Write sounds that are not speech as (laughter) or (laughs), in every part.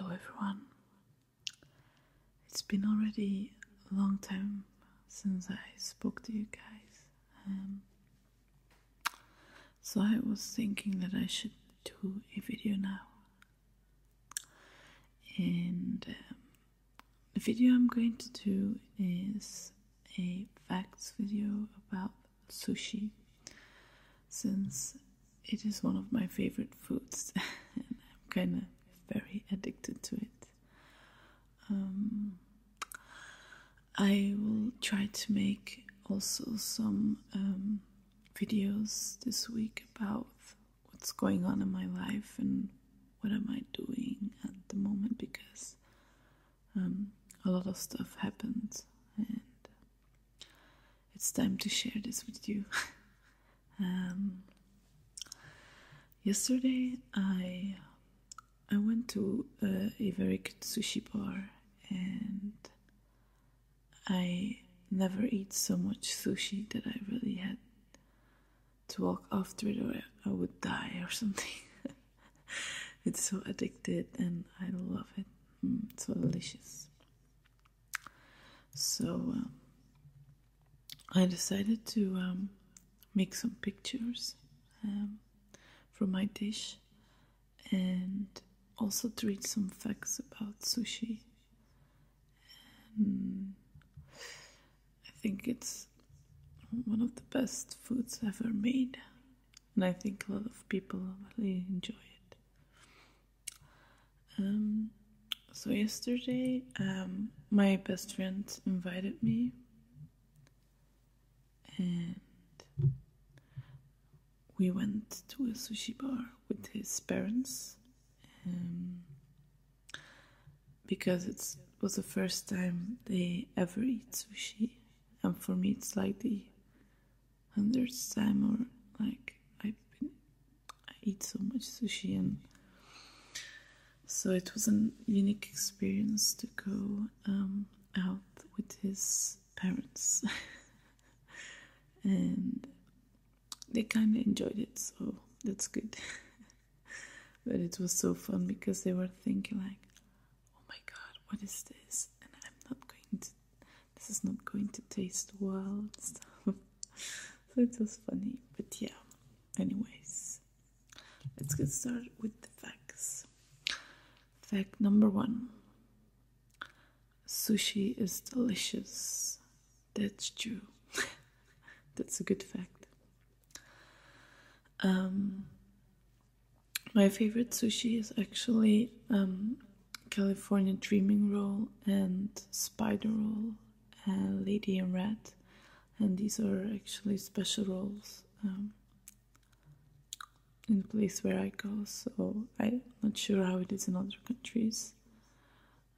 Hello everyone. It's been already a long time since I spoke to you guys. Um, so I was thinking that I should do a video now. And um, the video I'm going to do is a facts video about sushi since it is one of my favorite foods (laughs) and I'm kind of very addicted to it. Um, I will try to make also some um, videos this week about what's going on in my life and what am I doing at the moment because um, a lot of stuff happened and it's time to share this with you. (laughs) um, yesterday, I to uh, a very good sushi bar and I never eat so much sushi that I really had to walk after it or I would die or something. (laughs) it's so addicted and I love it. Mm, it's so delicious. So um, I decided to um, make some pictures um, from my dish and also to read some facts about sushi. And I think it's one of the best foods ever made, and I think a lot of people really enjoy it. Um, so yesterday, um, my best friend invited me, and we went to a sushi bar with his parents, um, because it was the first time they ever eat sushi, and for me, it's like the hundredth time, or like I've been, I eat so much sushi and so it was a unique experience to go um, out with his parents. (laughs) And they kind of enjoyed it so that's good (laughs) but it was so fun because they were thinking like oh my god what is this and i'm not going to this is not going to taste well stuff (laughs) so it was funny but yeah anyways let's get started with the facts Fact number one Sushi is delicious. That's true. (laughs) That's a good fact. Um, my favorite sushi is actually um, California Dreaming Roll and Spider Roll and Lady in Red. And these are actually special rolls. Um, in the place where I go, so I'm not sure how it is in other countries.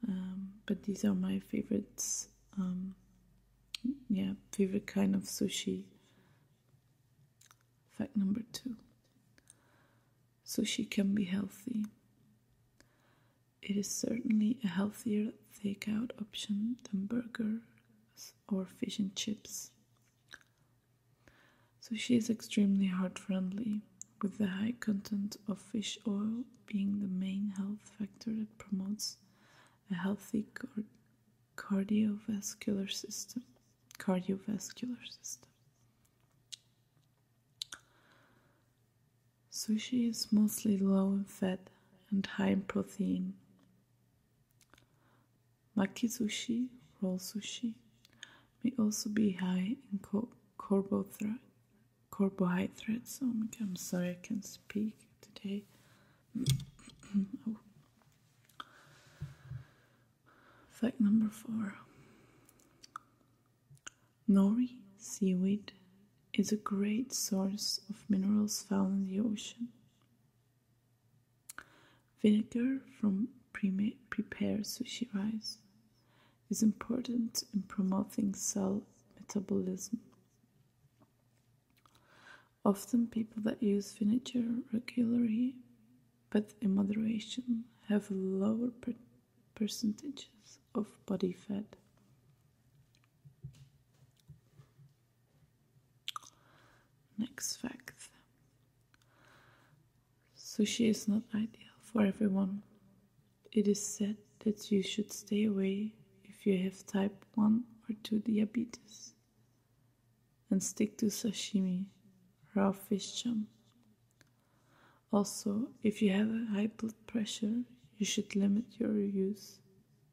Um, but these are my favorites. Um, yeah, favorite kind of sushi. Fact number two sushi can be healthy. It is certainly a healthier takeout option than burgers or fish and chips. Sushi is extremely heart friendly with the high content of fish oil being the main health factor that promotes a healthy cardiovascular system. Cardiovascular system. Sushi is mostly low in fat and high in protein. Maki sushi, roll sushi, may also be high in carbohydrates carbohydrates. Oh my god, I'm sorry I can't speak today. (coughs) oh. Fact number four Nori seaweed is a great source of minerals found in the ocean. Vinegar from pre prepared sushi rice is important in promoting cell metabolism. Often, people that use vinegar regularly but in moderation have lower per percentages of body fat. Next fact Sushi is not ideal for everyone. it is said that you should stay away if you have type 1 or 2 diabetes and stick to sashimi, raw fish chum. Also, if you have a high blood pressure, you should limit your use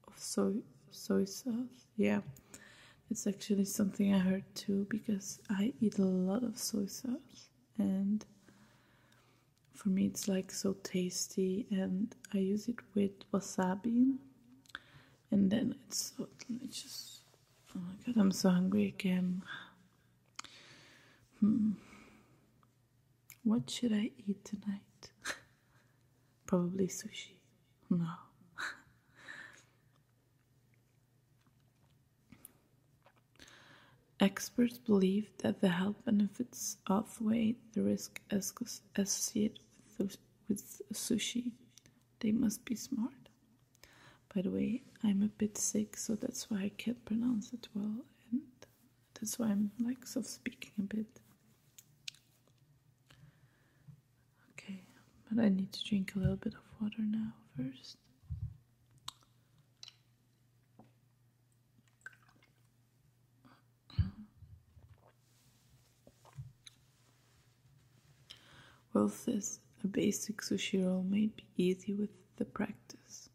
of soy soy sauce. Yeah, it's actually something I heard too because I eat a lot of soy sauce and for me it's like so tasty and I use it with wasabi and then it's so delicious. Oh my god, I'm so hungry again. Hmm. What should I eat tonight? (laughs) Probably sushi. No. Experts believe that the health benefits outweigh the risk associated with, sushi. They must be smart. By the way, I'm a bit sick, so that's why I can't pronounce it well, and that's why I'm like soft speaking a bit. Okay, but I need to drink a little bit of water now first. Well, this a basic sushi roll may be easy with the practice.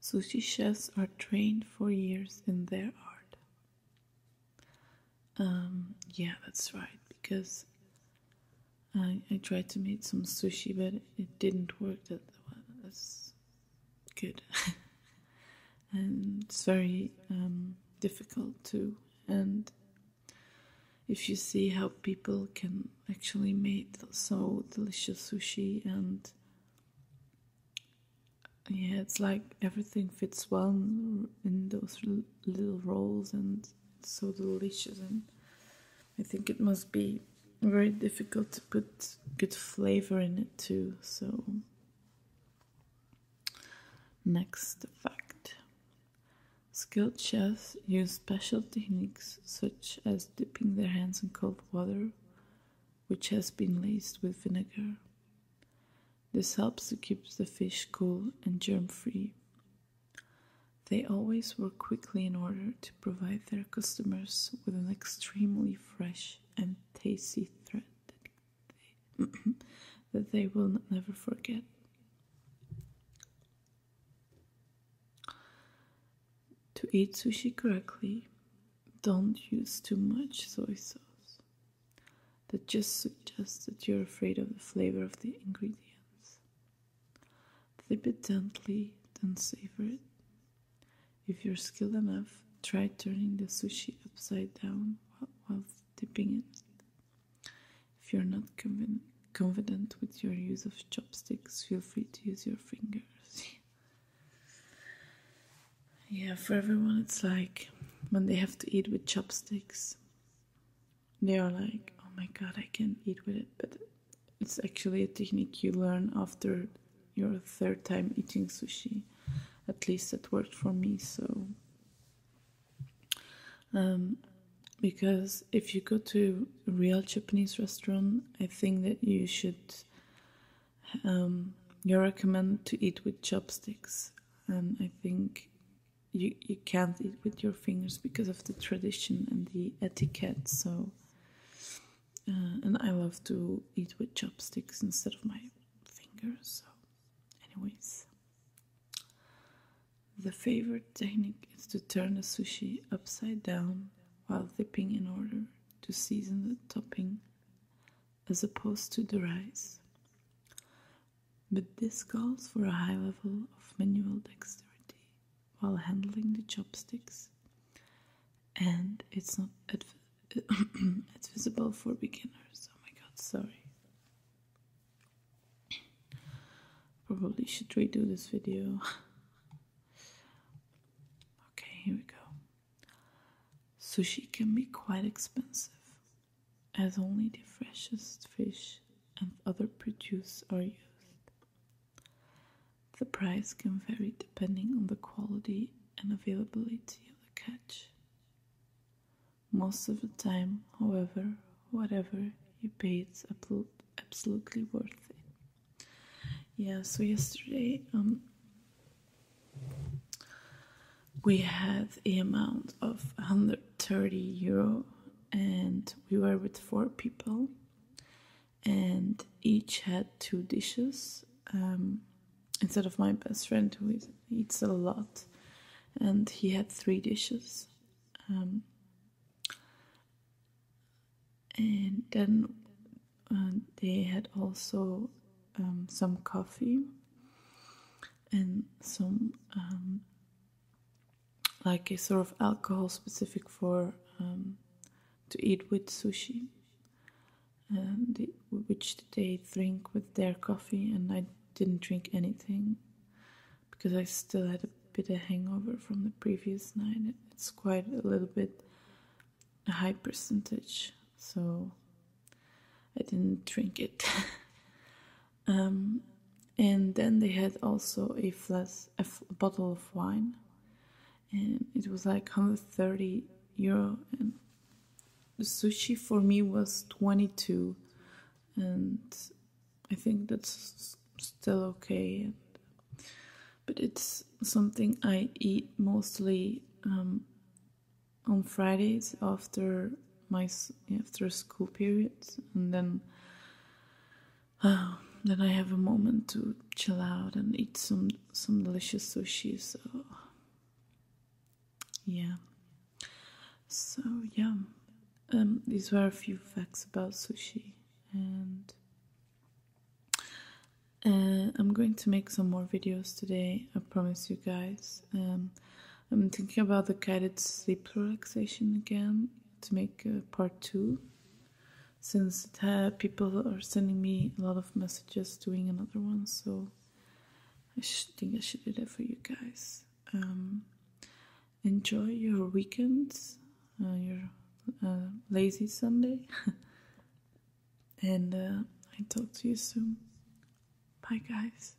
Sushi chefs are trained for years in their art. Um, yeah, that's right, because I, I tried to make some sushi, but it didn't work that well. That's good. (laughs) and it's very um, difficult too. And if you see how people can actually make so delicious sushi and yeah it's like everything fits well in those little rolls and it's so delicious and i think it must be very difficult to put good flavor in it too so. Next fact Skilled chefs use special techniques such as dipping their hands in cold water, which has been laced with vinegar. This helps to keep the fish cool and germ free. They always work quickly in order to provide their customers with an extremely fresh and tasty thread that they, (clears throat) that they will never forget. To eat sushi correctly, don't use too much soy sauce. That just suggests that you're afraid of the flavor of the ingredients. Dip it gently, then savor it. If you're skilled enough, try turning the sushi upside down while, while dipping it. If you're not confident with your use of chopsticks, feel free to use your fingers. Yeah, for everyone, it's like when they have to eat with chopsticks, they are like, oh my god, I can't eat with it. But it's actually a technique you learn after your third time eating sushi. At least that worked for me. So, um, because if you go to a real Japanese restaurant, I think that you should. Um, you recommend to eat with chopsticks, and I think you you can't eat with your fingers because of the tradition and the etiquette. So, uh, and I love to eat with chopsticks instead of my fingers. So, anyways, the favorite technique is to turn the sushi upside down while dipping in order to season the topping, as opposed to the rice. But this calls for a high level of manual dexterity while handling the chopsticks, and it's not (coughs) it's visible for beginners. Oh my god, sorry. Probably should redo this video. (laughs) okay, here we go. Sushi can be quite expensive, as only the freshest fish and other produce are used. The price can vary depending on the quality and availability of the catch. Most of the time, however, whatever you pay is absolutely worth it. yeah, so yesterday um, we had a amount of 130 euro and we were with four people and each had two dishes um, instead of my best friend who eats a lot and he had three dishes um, and then uh, they had also um, some coffee and some um, like a sort of alcohol specific for um, to eat with sushi, and which they drink with their coffee, and I didn't drink anything because I still had a bit of hangover from the previous night. It's quite a little bit a high percentage, so I didn't drink it. (laughs) um, and then they had also a flask, a, a bottle of wine, and it was like 130 euro. And the sushi for me was 22, and I think that's still okay. But it's something I eat mostly um, on Fridays after my after school periods, and then uh, then I have a moment to chill out and eat some some delicious sushi. So yeah, so yeah, um, these were a few facts about sushi, and uh, I'm going to make some more videos today. I promise you guys. Um, I'm thinking about the guided sleep relaxation again to make uh, part two since people are sending me a lot of messages doing another one so I think I should do that for you guys um, enjoy your weekends uh, your uh, lazy Sunday (laughs) and uh, I talk to you soon bye guys